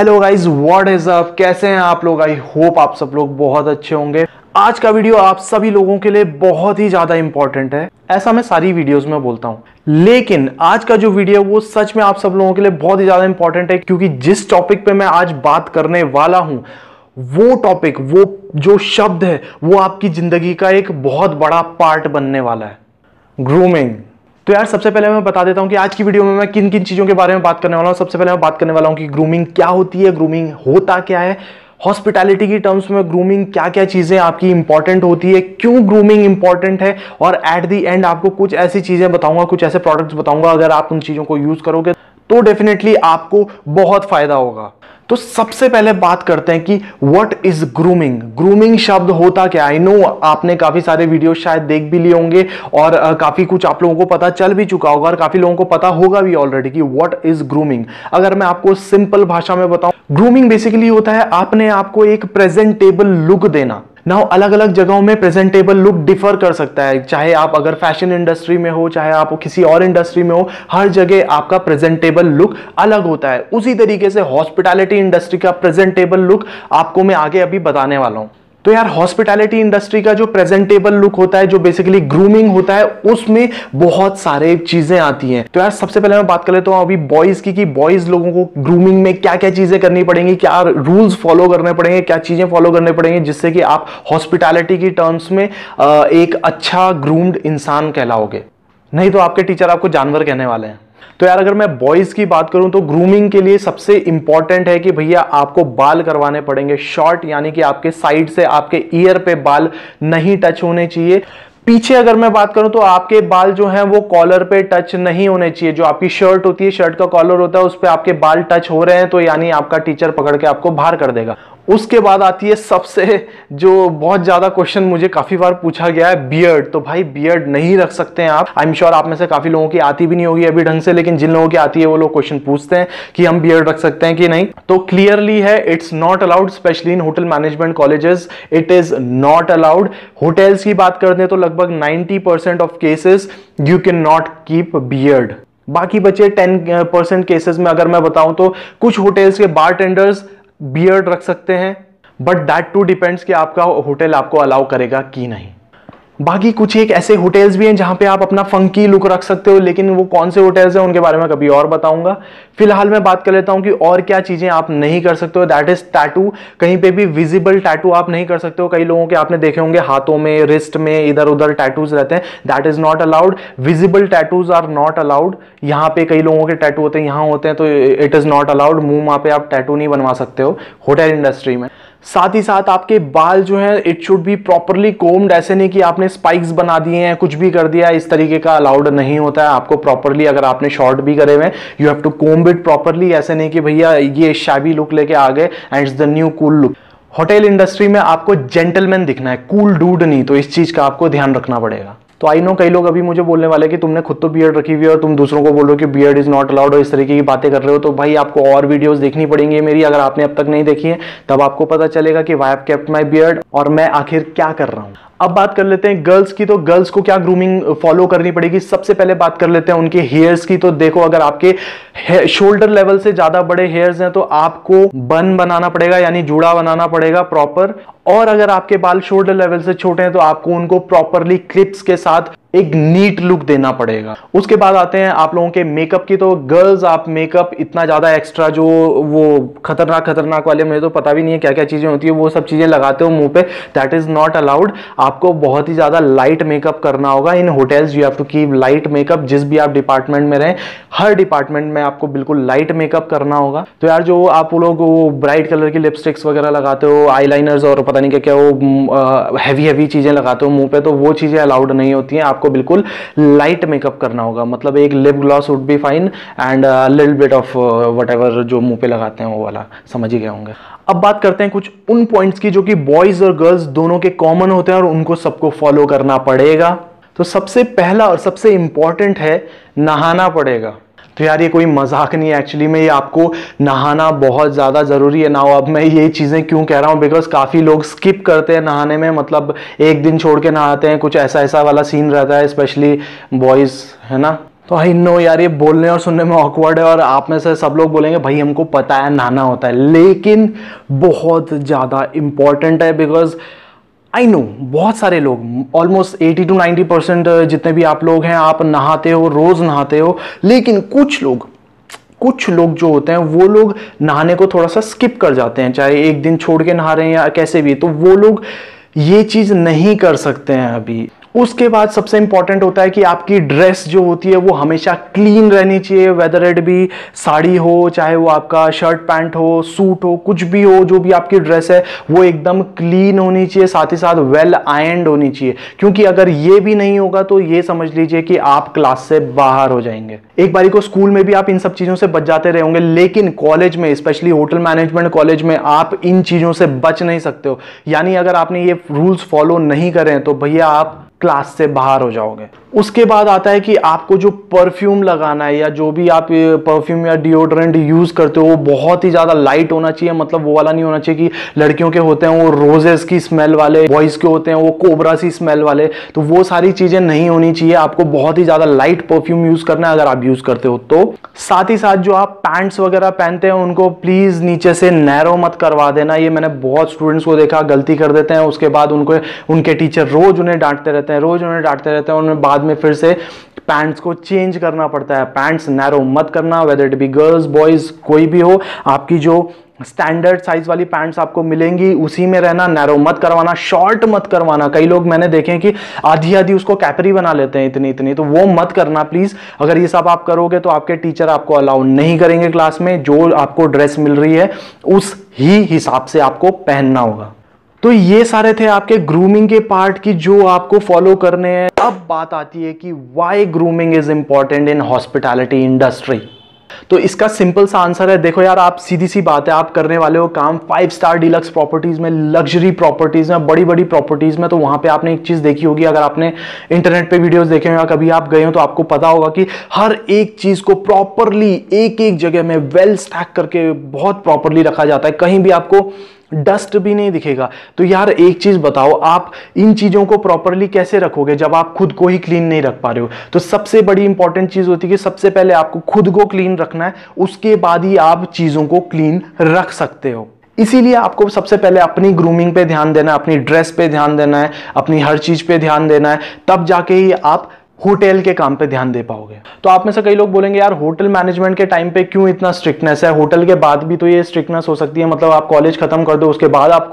Hello guys what is up कैसे हैं आप लोग? आई होप आप सब लोग बहुत अच्छे होंगे। आज का वीडियो आप सभी लोगों के लिए बहुत ही ज़्यादा इंपॉर्टेंट है। ऐसा मैं सारी वीडियोस में बोलता हूँ। लेकिन आज का जो वीडियो वो सच में आप सब लोगों के लिए बहुत ही ज़्यादा इंपॉर्टेंट है, क्योंकि जिस टॉपिक पे मैं आज बात करने वाला हूँ, वो टॉपिक वो जो शब्द है, वो आपकी ज़िंदगी का एक बहुत बड़ा पार्ट बनने वाला है। ग्रूमिंग तो यार, सबसे पहले मैं बता देता हूँ कि आज की वीडियो में मैं किन किन चीज़ों के बारे में बात करने वाला हूँ। सबसे पहले मैं बात करने वाला हूँ कि ग्रूमिंग क्या होती है ग्रूमिंग होता क्या है। हॉस्पिटैलिटी की टर्म्स में ग्रूमिंग क्या क्या चीज़ें आपकी इंपॉर्टेंट होती है, क्यों ग्रूमिंग इंपॉर्टेंट है, और एट दी एंड आपको कुछ ऐसी चीज़ें बताऊँगा, कुछ ऐसे प्रोडक्ट्स बताऊँगा, अगर आप उन चीज़ों को यूज़ करोगे तो डेफिनेटली आपको बहुत फ़ायदा होगा। तो सबसे पहले बात करते हैं कि व्हाट इज़ ग्रूमिंग ग्रूमिंग शब्द होता क्या? आई नो आपने काफ़ी सारे वीडियो शायद देख भी लिए होंगे और आ, काफ़ी कुछ आप लोगों को पता चल भी चुका होगा और काफ़ी लोगों को पता होगा भी ऑलरेडी कि व्हाट इज़ ग्रूमिंग अगर मैं आपको सिंपल भाषा में बताऊँ ग्रूमिंग बेसिकली होता है आपने आपको एक प्रेजेंटेबल लुक देना। नाउ अलग अलग जगहों में प्रेजेंटेबल लुक डिफर कर सकता है। चाहे आप अगर फ़ैशन इंडस्ट्री में हो, चाहे आप किसी और इंडस्ट्री में हो, हर जगह आपका प्रेजेंटेबल लुक अलग होता है। उसी तरीके से हॉस्पिटैलिटी इंडस्ट्री का प्रेजेंटेबल लुक आपको मैं आगे अभी बताने वाला हूँ। तो यार हॉस्पिटैलिटी इंडस्ट्री का जो प्रेजेंटेबल लुक होता है, जो बेसिकली ग्रूमिंग होता है, उसमें बहुत सारे चीज़ें आती हैं। तो यार, सबसे पहले मैं बात कर लेता हूँ अभी बॉयज़ की, कि बॉयज़ लोगों को ग्रूमिंग में क्या क्या चीज़ें करनी पड़ेंगी, क्या रूल्स फॉलो करने पड़ेंगे, क्या चीज़ें फॉलो करने पड़ेंगे, जिससे कि आप हॉस्पिटैलिटी की टर्म्स में एक अच्छा ग्रूम्ड इंसान कहलाओगे। नहीं तो आपके टीचर आपको जानवर कहने वाले हैं। तो यार, अगर मैं बॉयज़ की बात करूँ तो ग्रूमिंग के लिए सबसे इंपॉर्टेंट है कि भैया आपको बाल करवाने पड़ेंगे। शॉर्ट यानी कि आपके साइड से, आपके ईयर पे बाल नहीं टच होने चाहिए। पीछे अगर मैं बात करूँ तो आपके बाल जो हैं, वो कॉलर पे टच नहीं होने चाहिए। जो आपकी शर्ट होती है शर्ट का कॉलर होता है, उस पर आपके बाल टच हो रहे हैं तो यानी आपका टीचर पकड़ के आपको बाहर कर देगा। उसके बाद आती है सबसे जो बहुत ज़्यादा क्वेश्चन मुझे काफ़ी बार पूछा गया है बियर्ड तो भाई बियर्ड नहीं रख सकते हैं आप। आई एम श्योर आप में से काफ़ी लोगों की आती भी नहीं होगी अभी ढंग से, लेकिन जिन लोगों की आती है, वो लोग क्वेश्चन पूछते हैं कि हम बियर्ड रख सकते हैं कि नहीं। तो क्लियरली है it's not allowed specially in hotel management colleges it is not allowed hotels की बात करते हैं तो लगभग ninety of cases you can not keep beard बाकी बचे टेन परसेंट केसेस में अगर मैं बताऊँ तो कुछ होटल्स के बार टेंडर्स बियर्ड रख सकते हैं बट दैट टू डिपेंड्स कि आपका होटल आपको अलाउ करेगा कि नहीं। बाकी कुछ एक ऐसे होटल्स भी हैं जहाँ पे आप अपना फंकी लुक रख सकते हो, लेकिन वो कौन से होटल्स हैं उनके बारे में कभी और बताऊँगा। फ़िलहाल मैं बात कर लेता हूँ कि और क्या चीज़ें आप नहीं कर सकते हो। दैट इज़ टैटू कहीं पे भी विजिबल टैटू आप नहीं कर सकते हो। कई लोगों के आपने देखे होंगे हाथों में रिस्ट में इधर उधर टैटूज रहते हैं। That is not allowed visible tattoos are not allowed यहाँ पे कई लोगों के टैटू होते हैं, यहाँ होते हैं तो इट इज़ नॉट अलाउड मुँह वहाँ पे आप टैटू नहीं बनवा सकते हो। होटल इंडस्ट्री में। साथ ही साथ आपके बाल जो है it should be properly combed ऐसे नहीं कि आपने स्पाइक्स बना दिए हैं, कुछ भी कर दिया इस तरीके का अलाउड नहीं होता है। आपको प्रॉपरली अगर आपने शॉर्ट भी करे हुए you have to comb it properly ऐसे नहीं कि भैया ये शाबी लुक लेके आ गए and it's the new cool look hotel industry में आपको जेंटलमैन दिखना है कूल डूड नहीं तो इस चीज़ का आपको ध्यान रखना पड़ेगा। तो आई नो कई लोग अभी मुझे बोलने वाले कि तुमने खुद तो बियर्ड रखी हुई है और तुम दूसरों को बोल रहे हो कि बियर्ड इज़ नॉट अलाउड और इस तरीके की बातें कर रहे हो। तो भाई आपको और वीडियोस देखनी पड़ेंगी मेरी, अगर आपने अब तक नहीं देखी है, तब आपको पता चलेगा कि why have kept my beard और मैं आखिर क्या कर रहा हूँ। अब बात कर लेते हैं गर्ल्स की तो गर्ल्स को क्या ग्रूमिंग फॉलो करनी पड़ेगी? सबसे पहले बात कर लेते हैं उनके हेयर्स की। तो देखो, अगर आपके शोल्डर लेवल से ज़्यादा बड़े हेयर्स हैं तो आपको बन बनाना पड़ेगा, यानी जूड़ा बनाना पड़ेगा प्रॉपर और अगर आपके बाल शोल्डर लेवल से छोटे हैं तो आपको उनको प्रॉपरली क्लिप्स के साथ एक नीट लुक देना पड़ेगा। उसके बाद आते हैं आप लोगों के मेकअप की तो गर्ल्स आप मेकअप इतना ज़्यादा एक्स्ट्रा जो वो खतरनाक खतरनाक वाले, मुझे तो पता भी नहीं है क्या क्या चीज़ें होती है, वो सब चीज़ें लगाते हो मुँह पे दैट इज़ नॉट अलाउड आपको बहुत ही ज़्यादा लाइट मेकअप करना होगा। In hotels you have to keep light makeup जिस भी आप डिपार्टमेंट में रहें, हर डिपार्टमेंट में आपको बिल्कुल लाइट मेकअप करना होगा। तो यार, जो आप लोग वो ब्राइट कलर की लिपस्टिक्स वगैरह लगाते हो आई और पता नहीं क्या क्या वो हैवी हैवी चीज़ें लगाते हो मुँह पे तो वो चीज़ें अलाउड नहीं होती हैं। आपको बिल्कुल लाइट मेकअप करना होगा। मतलब एक lip gloss would be fine and little bit of what जो मुँह पे लगाते हैं वो वाला, समझ ही गए होंगे। अब बात करते हैं कुछ उन पॉइंट्स की जो कि बॉयज़ और गर्ल्स दोनों के कॉमन होते हैं और उनको सबको फॉलो करना पड़ेगा। तो सबसे पहला और सबसे इंपॉर्टेंट है, नहाना पड़ेगा। तो यार ये कोई मज़ाक नहीं है एक्चुअली में ये आपको नहाना बहुत ज़्यादा ज़रूरी है। ना अब मैं ये चीज़ें क्यों कह रहा हूँ? बिकॉज़ काफ़ी लोग स्किप करते हैं नहाने में मतलब एक दिन छोड़ के नहाते हैं, कुछ ऐसा ऐसा वाला सीन रहता है स्पेशली बॉयज़ है ना? तो आई नो यार ये बोलने और सुनने में ऑकवर्ड है, और आप में से सब लोग बोलेंगे, भाई, हमको पता है नहाना होता है। लेकिन बहुत ज़्यादा इंपॉर्टेंट है बिकॉज़ आई नो बहुत सारे लोग ऑलमोस्ट 80 टू 90 परसेंट जितने भी आप लोग हैं, आप नहाते हो, रोज़ नहाते हो, लेकिन कुछ लोग कुछ लोग जो होते हैं, वो लोग नहाने को थोड़ा सा स्किप कर जाते हैं, चाहे एक दिन छोड़ के नहा रहे हैं या कैसे भी तो वो लोग ये चीज़ नहीं कर सकते हैं अभी। उसके बाद सबसे इंपॉर्टेंट होता है कि आपकी ड्रेस जो होती है वो हमेशा क्लीन रहनी चाहिए वेदर इट भी साड़ी हो, चाहे वो आपका शर्ट पैंट हो सूट हो, कुछ भी हो, जो भी आपकी ड्रेस है, वो एकदम क्लीन होनी चाहिए, साथ ही साथ वेल आयंड होनी चाहिए। क्योंकि अगर ये भी नहीं होगा तो ये समझ लीजिए कि आप क्लास से बाहर हो जाएँगे। एक बारी को स्कूल में भी आप इन सब चीज़ों से बच जाते रहोगे लेकिन कॉलेज में स्पेशली होटल मैनेजमेंट कॉलेज में, आप इन चीज़ों से बच नहीं सकते हो। यानी अगर आपने ये रूल्स फॉलो नहीं करें तो भैया आप क्लास से बाहर हो जाओगे। उसके बाद आता है कि आपको जो परफ्यूम लगाना है या जो भी आप परफ्यूम या डिओड्रेंट यूज़ करते हो, वो बहुत ही ज़्यादा लाइट होना चाहिए। मतलब वो वाला नहीं होना चाहिए कि लड़कियों के होते हैं वो रोजेस की स्मेल वाले बॉयज़ के होते हैं वो कोबरा सी स्मेल वाले। तो वो सारी चीज़ें नहीं होनी चाहिए। आपको बहुत ही ज़्यादा लाइट परफ्यूम यूज़ करना है अगर आप यूज़ करते हो। तो साथ ही साथ जो आप पैंट्स वगैरह पहनते हैं, उनको प्लीज़ नीचे से नैरो मत करवा देना। ये मैंने बहुत स्टूडेंट्स को देखा, गलती कर देते हैं। उसके बाद उनको, उनके टीचर रोज उन्हें डांटते रहते हैं, रोज उन्हें डांटते रहते हैं, उन्हें बाद में फिर से पैंट्स को चेंज करना पड़ता है। पैंट्स नैरो मत करना whether it be girls boys कोई भी हो, आपकी जो स्टैंडर्ड साइज़ वाली पैंट्स आपको मिलेंगी, उसी में रहना नैरो मत करवाना शॉर्ट मत करवाना। कई लोग मैंने देखे कि आधी आधी उसको कैपरी बना लेते हैं, इतनी इतनी तो वो मत करना प्लीज़ अगर ये सब आप करोगे तो आपके टीचर आपको अलाउ नहीं करेंगे क्लास में। जो आपको ड्रेस मिल रही है, उस ही हिसाब से आपको पहनना होगा। तो ये सारे थे आपके ग्रूमिंग के पार्ट की जो आपको फॉलो करने हैं। अब बात आती है कि why grooming is important in hospitality industry तो इसका सिंपल सा आंसर है। देखो यार, आप सीधी सी बात है, आप करने वाले हो काम। फाइव स्टार डिलक्स प्रॉपर्टीज़ में लग्जरी प्रॉपर्टीज़ में, बड़ी बड़ी प्रॉपर्टीज़ में तो वहाँ पे आपने एक चीज़ देखी होगी। अगर आपने इंटरनेट पे वीडियोस देखे हो या कभी आप गए हो तो आपको पता होगा कि हर एक चीज़ को प्रॉपरली एक एक जगह में वेल स्टैक करके बहुत प्रॉपरली रखा जाता है। कहीं भी आपको डस्ट भी नहीं दिखेगा। तो यार, एक चीज़ बताओ, आप इन चीज़ों को प्रॉपरली कैसे रखोगे जब आप खुद को ही क्लीन नहीं रख पा रहे हो? तो सबसे बड़ी इंपॉर्टेंट चीज़ होती है कि सबसे पहले आपको खुद को क्लीन रखना है, उसके बाद ही आप चीज़ों को क्लीन रख सकते हो। इसीलिए आपको सबसे पहले अपनी ग्रूमिंग पे ध्यान देना है, अपनी ड्रेस पे ध्यान देना है, अपनी हर चीज़ पे ध्यान देना है, तब जाके ही आप होटल के काम पे ध्यान दे पाओगे। तो आप में से कई लोग बोलेंगे, यार, होटल मैनेजमेंट के टाइम पे क्यों इतना स्ट्रिक्टनेस है? होटल के बाद भी तो ये स्ट्रिक्टनेस हो सकती है। मतलब आप कॉलेज खत्म कर दो, उसके बाद आप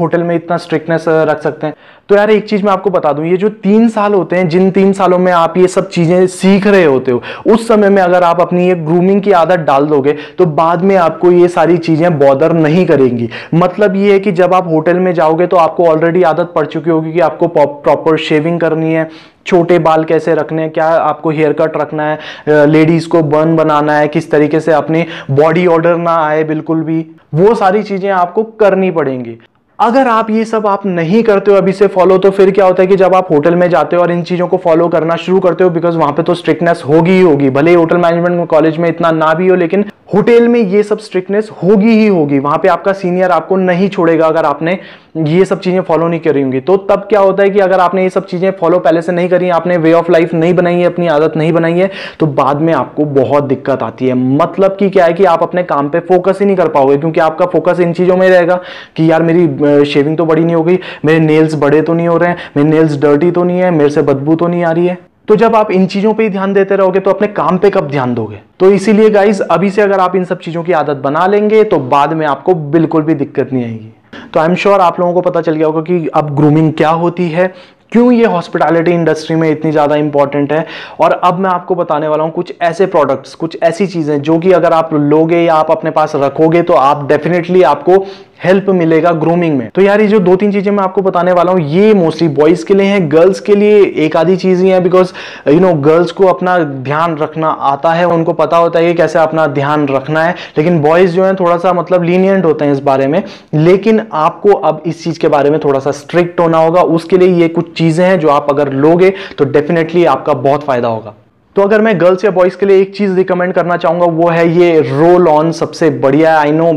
होटल में इतना स्ट्रिक्टनेस रख सकते हैं। तो यार एक चीज़ मैं आपको बता दूँ, ये जो तीन साल होते हैं, जिन तीन सालों में आप ये सब चीज़ें सीख रहे होते हो, उस समय में अगर आप अपनी ये ग्रूमिंग की आदत डाल दोगे तो बाद में आपको ये सारी चीज़ें बॉदर नहीं करेंगी। मतलब ये है कि जब आप होटल में जाओगे तो आपको ऑलरेडी आदत पड़ चुकी होगी कि आपको प्रॉपर शेविंग करनी है, छोटे बाल कैसे रखने हैं, क्या आपको हेयर कट रखना है लेडीज़ को बर्न बनाना है, किस तरीके से अपनी बॉडी ऑर्डर ना आए बिल्कुल भी, वो सारी चीज़ें आपको करनी पड़ेंगी। अगर आप ये सब आप नहीं करते हो, अभी से फॉलो तो फिर क्या होता है कि जब आप होटल में जाते हो और इन चीज़ों को फॉलो करना शुरू करते हो बिकॉज़ वहाँ पे तो स्ट्रिक्टनेस होगी ही होगी। भले ही होटल मैनेजमेंट कॉलेज में इतना ना भी हो, लेकिन होटल में ये सब स्ट्रिक्टनेस होगी ही होगी। वहाँ पे आपका सीनियर आपको नहीं छोड़ेगा अगर आपने ये सब चीज़ें फॉलो नहीं करी होंगी। तो तब क्या होता है कि अगर आपने ये सब चीज़ें फॉलो पहले से नहीं करी, आपने वे ऑफ़ लाइफ नहीं बनाई है, अपनी आदत नहीं बनाई है तो बाद में आपको बहुत दिक्कत आती है। मतलब कि क्या है कि आप अपने काम पर फोकस ही नहीं कर पाओगे, क्योंकि आपका फोकस इन चीज़ों में रहेगा कि यार मेरी शेविंग तो बड़ी नहीं हो गई, मेरे नेल्स बड़े तो नहीं हो रहे हैं, मेरे नेल्स डर्टी तो नहीं है, मेरे से बदबू तो नहीं आ रही है। तो जब आप इन चीज़ों पे ही ध्यान देते रहोगे तो अपने काम पे कब ध्यान दोगे? तो इसीलिए गाइज़ अभी से अगर आप इन सब चीज़ों की आदत बना लेंगे तो बाद में आपको बिल्कुल भी दिक्कत नहीं आएगी। तो आई एम श्योर आप लोगों को पता चल गया होगा कि अब ग्रूमिंग क्या होती है क्यों ये हॉस्पिटैलिटी इंडस्ट्री में इतनी ज़्यादा इंपॉर्टेंट है? और अब मैं आपको बताने वाला हूँ, कुछ ऐसे प्रोडक्ट्स कुछ ऐसी चीज़ें जो कि अगर आप लोगे या आप अपने पास रखोगे तो आप डेफिनेटली आपको हेल्प मिलेगा ग्रूमिंग में। तो यार ये जो दो तीन चीज़ें मैं आपको बताने वाला हूँ, ये मोस्टली बॉयज़ के लिए हैं गर्ल्स के लिए एक आधी चीज़ ही है बिकॉज़ यू नो गर्ल्स को अपना ध्यान रखना आता है, उनको पता होता है कि कैसे अपना ध्यान रखना है। लेकिन बॉयज़ जो है थोड़ा सा मतलब लीनियंट होते हैं इस बारे में, लेकिन आपको अब इस चीज़ के बारे में थोड़ा सा स्ट्रिक्ट होना होगा, उसके लिए ये कुछ चीज़ें हैं जो आप अगर लोगे तो डेफिनेटली आपका बहुत फ़ायदा होगा। तो अगर मैं गर्ल्स या बॉयज़ के लिए एक चीज़ रिकमेंड करना चाहूँगा, वो है ये रोल ऑन सबसे बढ़िया। आई नो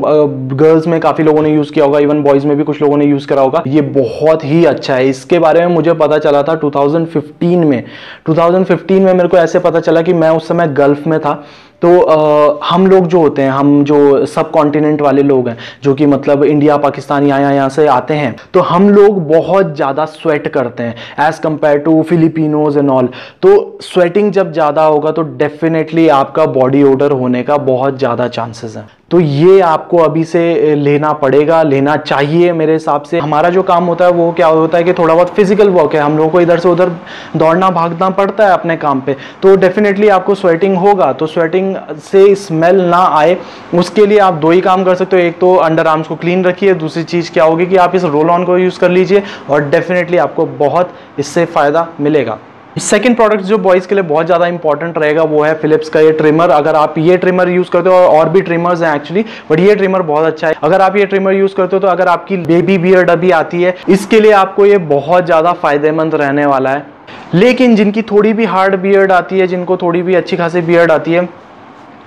गर्ल्स में काफ़ी लोगों ने यूज़ किया होगा इवन बॉयज़ में भी कुछ लोगों ने यूज़ करा होगा। ये बहुत ही अच्छा है। इसके बारे में मुझे पता चला था 2015 में। 2015 में मेरे को ऐसे पता चला कि मैं उस समय गल्फ में था। तो आ, हम लोग जो होते हैं हम जो सब कॉन्टिनेंट वाले लोग हैं जो कि मतलब इंडिया पाकिस्तान यहाँ यहाँ से आते हैं तो हम लोग बहुत ज़्यादा स्वेट करते हैं as compare to Filipinos and all तो स्वेटिंग जब ज़्यादा होगा तो डेफिनेटली आपका बॉडी ओडर होने का बहुत ज़्यादा चांसेस हैं। तो ये आपको अभी से लेना पड़ेगा, लेना चाहिए मेरे हिसाब से। हमारा जो काम होता है, वो क्या होता है कि थोड़ा बहुत फ़िज़िकल वर्क है। हम लोगों को इधर से उधर दौड़ना भागना पड़ता है अपने काम पे। तो डेफिनेटली आपको स्वेटिंग होगा। तो स्वेटिंग से स्मेल ना आए। उसके लिए आप दो ही काम कर सकते हो। एक तो अंडर आर्म्स को क्लीन रखिए। दूसरी चीज़ क्या होगी कि आप इस रोल ऑन को यूज़ कर लीजिए। और डेफिनेटली आपको बहुत इससे फ़ायदा मिलेगा। सेकेंड प्रोडक्ट जो बॉयज़ के लिए बहुत ज़्यादा इंपॉर्टेंट रहेगा वो है फिलिप्स का ये ट्रिमर अगर आप ये ट्रिमर यूज़ करते हो, और भी ट्रिमर्स हैं एक्चुअली बट ये ट्रिमर बहुत अच्छा है। अगर आप ये ट्रिमर यूज़ करते हो तो अगर आपकी बेबी बियर्ड अभी आती है, इसके लिए आपको ये बहुत ज़्यादा फ़ायदेमंद रहने वाला है। लेकिन जिनकी थोड़ी भी हार्ड बियर्ड आती है, जिनको थोड़ी भी अच्छी खासी बियर्ड आती है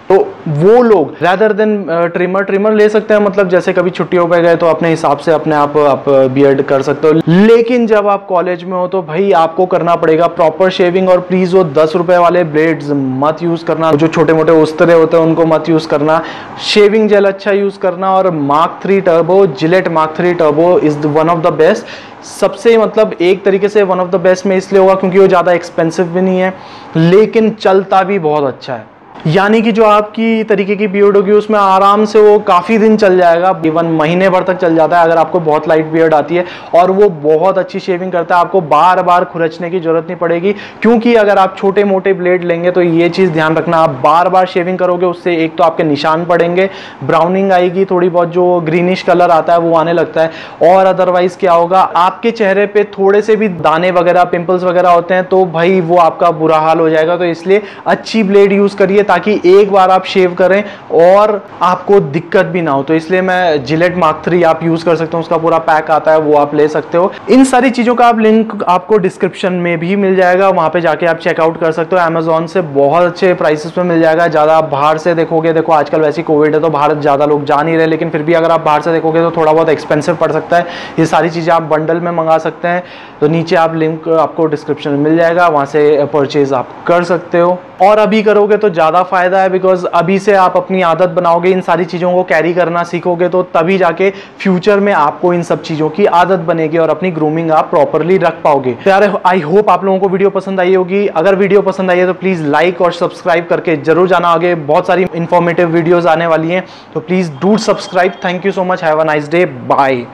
तो वो लोग रैदर देन ट्रिमर ट्रिमर ले सकते हैं मतलब जैसे कभी छुट्टियों पे गए तो अपने हिसाब से अपने आप आप बियर्ड कर सकते हो। लेकिन जब आप कॉलेज में हो तो भाई आपको करना पड़ेगा प्रॉपर शेविंग और प्लीज़ वो दस रुपए वाले ब्लेड्स मत यूज़ करना। जो छोटे मोटे उस्तरे होते हैं उनको मत यूज़ करना। शेविंग जेल अच्छा यूज़ करना और Mark three turbo Gillette Mark three turbo is one of the best सबसे मतलब एक तरीके से वन ऑफ़ द बेस्ट में इसलिए होगा क्योंकि वो ज़्यादा एक्सपेंसिव भी नहीं है। लेकिन चलता भी बहुत अच्छा है। यानी कि जो आपकी तरीके की बियर्ड होगी, उसमें आराम से वो काफ़ी दिन चल जाएगा इवन महीने भर तक चल जाता है अगर आपको बहुत लाइट बियर्ड आती है। और वो बहुत अच्छी शेविंग करता है, आपको बार बार खुरचने की ज़रूरत नहीं पड़ेगी। क्योंकि अगर आप छोटे मोटे ब्लेड लेंगे तो ये चीज़ ध्यान रखना, आप बार बार शेविंग करोगे, उससे एक तो आपके निशान पड़ेंगे ब्राउनिंग आएगी, थोड़ी बहुत जो ग्रीनिश कलर आता है, वो आने लगता है। और अदरवाइज़ क्या होगा, आपके चेहरे पर थोड़े से भी दाने वगैरह पिंपल्स वगैरह होते हैं तो भाई वो आपका बुरा हाल हो जाएगा। तो इसलिए अच्छी ब्लेड यूज़ करिए ताकि एक बार आप शेव करें और आपको दिक्कत भी ना हो। तो इसलिए मैं जिलेट मार्क थ्री आप यूज़ कर सकते हो, उसका पूरा पैक आता है, वो आप ले सकते हो। इन सारी चीज़ों का आप लिंक आपको डिस्क्रिप्शन में भी मिल जाएगा, वहाँ पे जाके आप चेकआउट कर सकते हो। अमेजोन से बहुत अच्छे प्राइसेस में मिल जाएगा। ज़्यादा आप बाहर से देखोगे, देखो आजकल वैसे कोविड है तो भारत ज़्यादा लोग जा नहीं रहे, लेकिन फिर भी अगर आप बाहर से देखोगे तो थोड़ा बहुत एक्सपेंसिव पड़ सकता है। ये सारी चीज़ें आप बंडल में मंगा सकते हैं। तो नीचे आप लिंक आपको डिस्क्रिप्शन में मिल जाएगा, वहाँ से परचेज आप कर सकते हो। और अभी करोगे तो ज़्यादा फ़ायदा है बिकॉज़ अभी से आप अपनी आदत बनाओगे, इन सारी चीज़ों को कैरी करना सीखोगे तो तभी जाके फ्यूचर में आपको इन सब चीज़ों की आदत बनेगी और अपनी ग्रूमिंग आप प्रॉपरली रख पाओगे। यार आई होप आप लोगों को वीडियो पसंद आई होगी। अगर वीडियो पसंद आई है तो प्लीज़ लाइक और सब्सक्राइब करके ज़रूर जाना आगे। बहुत सारी इंफॉर्मेटिव वीडियोज़ आने वाली हैं तो please do subscribe thank you so much have a nice day bye